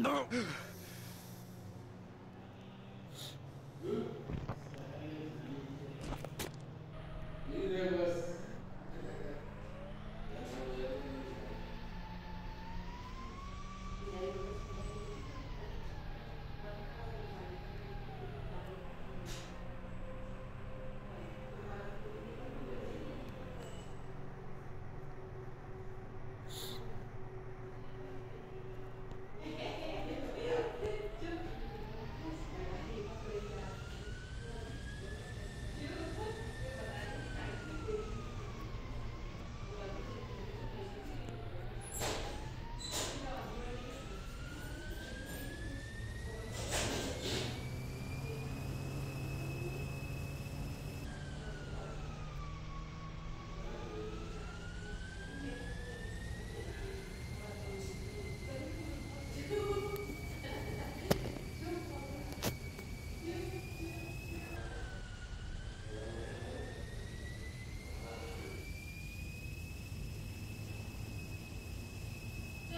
No.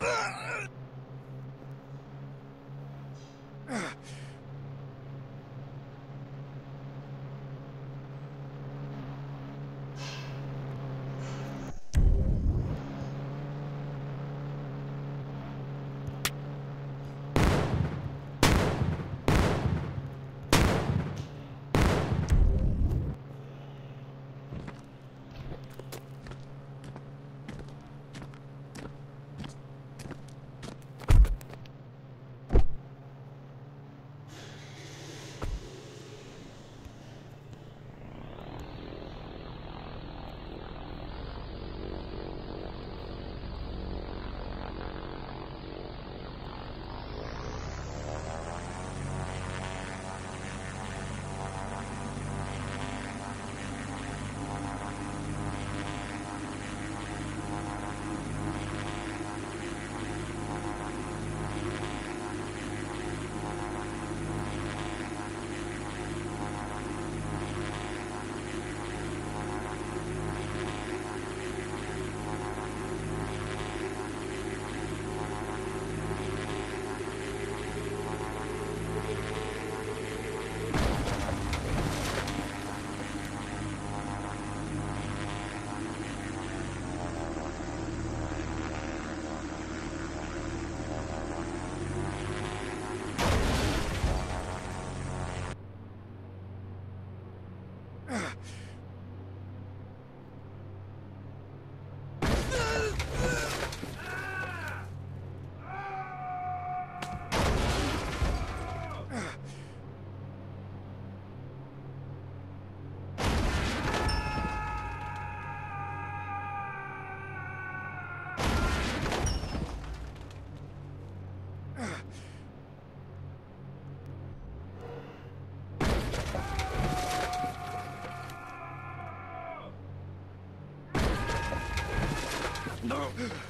Ugh! No!